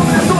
momento